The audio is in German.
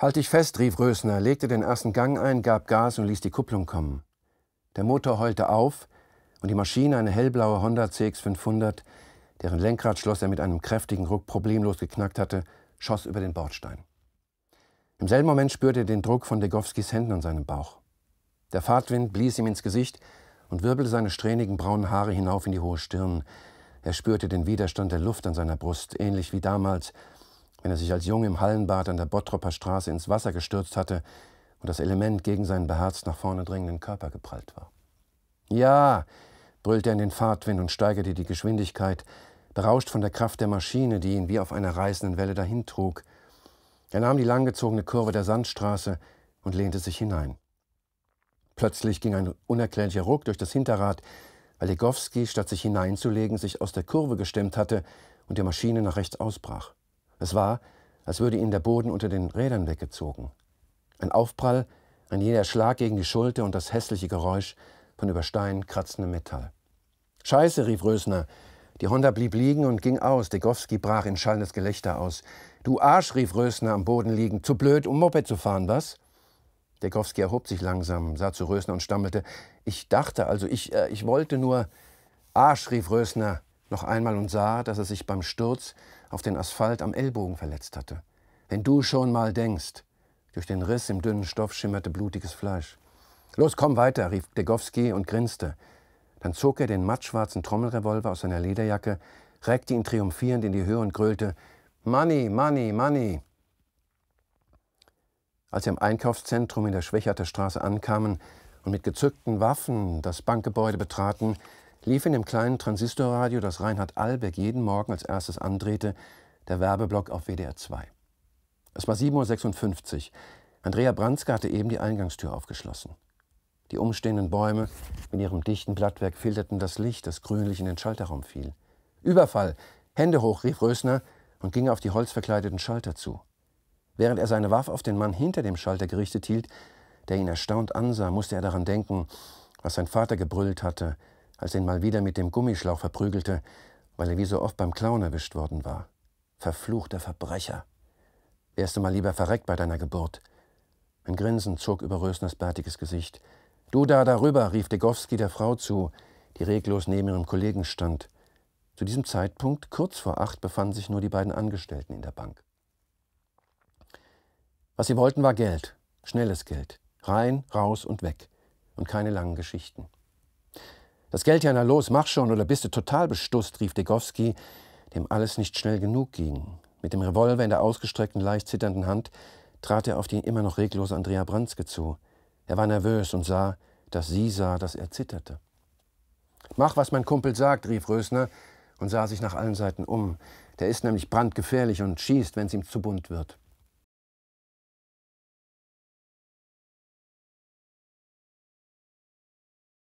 Halt dich fest, rief Rösner, legte den ersten Gang ein, gab Gas und ließ die Kupplung kommen. Der Motor heulte auf und die Maschine, eine hellblaue Honda CX500, deren Lenkradschloss er mit einem kräftigen Ruck problemlos geknackt hatte, schoss über den Bordstein. Im selben Moment spürte er den Druck von Degowskis Händen an seinem Bauch. Der Fahrtwind blies ihm ins Gesicht und wirbelte seine strähnigen braunen Haare hinauf in die hohe Stirn. Er spürte den Widerstand der Luft an seiner Brust, ähnlich wie damals, wenn er sich als Junge im Hallenbad an der Bottropper Straße ins Wasser gestürzt hatte und das Element gegen seinen beherzt nach vorne dringenden Körper geprallt war. Ja, brüllte er in den Fahrtwind und steigerte die Geschwindigkeit, berauscht von der Kraft der Maschine, die ihn wie auf einer reißenden Welle dahintrug. Er nahm die langgezogene Kurve der Sandstraße und lehnte sich hinein. Plötzlich ging ein unerklärlicher Ruck durch das Hinterrad, weil Legowski, statt sich hineinzulegen, sich aus der Kurve gestemmt hatte und die Maschine nach rechts ausbrach. Es war, als würde ihn der Boden unter den Rädern weggezogen. Ein Aufprall, ein jeder Schlag gegen die Schulter und das hässliche Geräusch von über Stein kratzendem Metall. Scheiße, rief Rösner. Die Honda blieb liegen und ging aus. Degowski brach in schallendes Gelächter aus. Du Arsch, rief Rösner am Boden liegend. Zu blöd, um Moped zu fahren, was? Degowski erhob sich langsam, sah zu Rösner und stammelte. Ich dachte, also ich, äh, ich wollte nur. Arsch, rief Rösner noch einmal und sah, dass er sich beim Sturz auf den Asphalt am Ellbogen verletzt hatte. Wenn du schon mal denkst. Durch den Riss im dünnen Stoff schimmerte blutiges Fleisch. Los, komm weiter, rief Degowski und grinste. Dann zog er den mattschwarzen Trommelrevolver aus seiner Lederjacke, reckte ihn triumphierend in die Höhe und gröhlte Money, Money, Money. Als sie im Einkaufszentrum in der Schwächerter Straße ankamen und mit gezückten Waffen das Bankgebäude betraten, lief in dem kleinen Transistorradio, das Reinhard Albeck jeden Morgen als erstes andrehte, der Werbeblock auf WDR 2. Es war 7.56 Uhr. Andrea Brandzke hatte eben die Eingangstür aufgeschlossen. Die umstehenden Bäume mit ihrem dichten Blattwerk filterten das Licht, das grünlich in den Schalterraum fiel. Überfall! Hände hoch, rief Rösner und ging auf die holzverkleideten Schalter zu. Während er seine Waffe auf den Mann hinter dem Schalter gerichtet hielt, der ihn erstaunt ansah, musste er daran denken, was sein Vater gebrüllt hatte, als ihn mal wieder mit dem Gummischlauch verprügelte, weil er wie so oft beim Clown erwischt worden war. Verfluchter Verbrecher! Wärst du mal lieber verreckt bei deiner Geburt. Ein Grinsen zog über Rösners bärtiges Gesicht. Du da darüber, rief Degowski der Frau zu, die reglos neben ihrem Kollegen stand. Zu diesem Zeitpunkt, kurz vor acht, befanden sich nur die beiden Angestellten in der Bank. Was sie wollten, war Geld, schnelles Geld, rein, raus und weg und keine langen Geschichten. Das Geld ja, na los, mach schon, oder bist du total bestusst, rief Degowski, dem alles nicht schnell genug ging. Mit dem Revolver in der ausgestreckten, leicht zitternden Hand trat er auf die immer noch reglose Andrea Brandzke zu. Er war nervös und sah, dass sie sah, dass er zitterte. Mach, was mein Kumpel sagt, rief Rösner und sah sich nach allen Seiten um. Der ist nämlich brandgefährlich und schießt, wenn es ihm zu bunt wird.